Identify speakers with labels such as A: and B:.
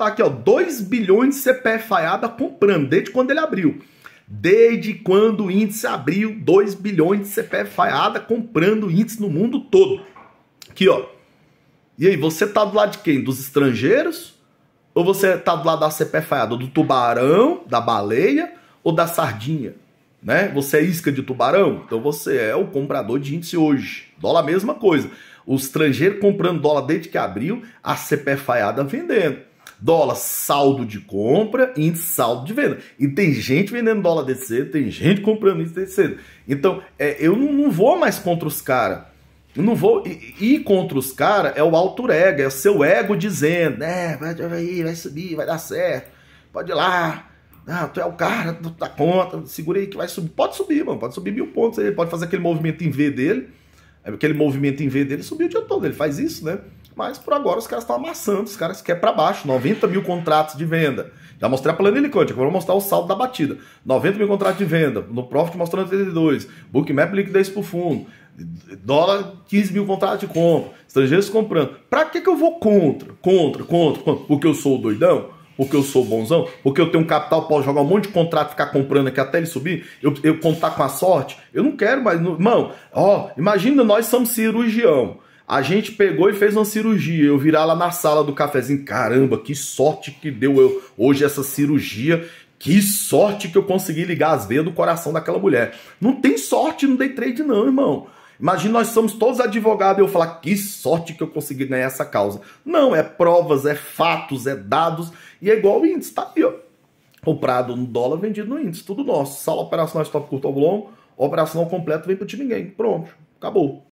A: tá aqui, ó, 2 bilhões de CPFaiada comprando, desde quando ele abriu. Desde quando o índice abriu, 2 bilhões de CPFaiada comprando índice no mundo todo. Aqui, ó. E aí, você tá do lado de quem? Dos estrangeiros? Ou você tá do lado da CPFaiada? Do tubarão, da baleia ou da sardinha? Né? Você é isca de tubarão? Então você é o comprador de índice hoje. Dólar, mesma coisa. O estrangeiro comprando dólar desde que abriu, a CPFaiada vendendo. Dólar saldo de compra, índice saldo de venda. E tem gente vendendo dólar desse cedo, tem gente comprando índice desse cedo. Então, é, eu não, não, vou mais contra os caras. Eu não vou ir contra os caras, é o alto ego, é o seu ego dizendo, né, vai, vai, vai subir, vai dar certo, pode ir lá, ah, tu é o cara da conta, segura aí que vai subir. Pode subir, mano, pode subir mil pontos aí, pode fazer aquele movimento em V dele, aquele movimento em V dele subiu o dia todo, ele faz isso, né? Mas por agora os caras estão amassando, os caras querem para baixo, 90 mil contratos de venda. Já mostrei a planilha quântica, vou mostrar o saldo da batida. 90 mil contratos de venda, no Profit mostrando 32, Bookmap liquidez por fundo, dólar 15 mil contratos de compra, estrangeiros comprando. Pra que, que eu vou contra? Contra, contra, contra? Porque eu sou doidão? Porque eu sou bonzão? Porque eu tenho um capital, posso jogar um monte de contrato ficar comprando aqui até ele subir? Eu, eu contar com a sorte? Eu não quero mais. Irmão, ó, imagina nós somos cirurgião. A gente pegou e fez uma cirurgia. Eu virar lá na sala do cafezinho. Caramba, que sorte que deu eu hoje essa cirurgia. Que sorte que eu consegui ligar as veias do coração daquela mulher. Não tem sorte no day trade, não, irmão. Imagina nós somos todos advogados e eu falar que sorte que eu consegui ganhar essa causa. Não, é provas, é fatos, é dados e é igual o índice, tá aí, ó. Comprado no dólar, vendido no índice, tudo nosso. Sala operacional stop curto ou longo, operacional completo vem para ti ninguém. Pronto, acabou.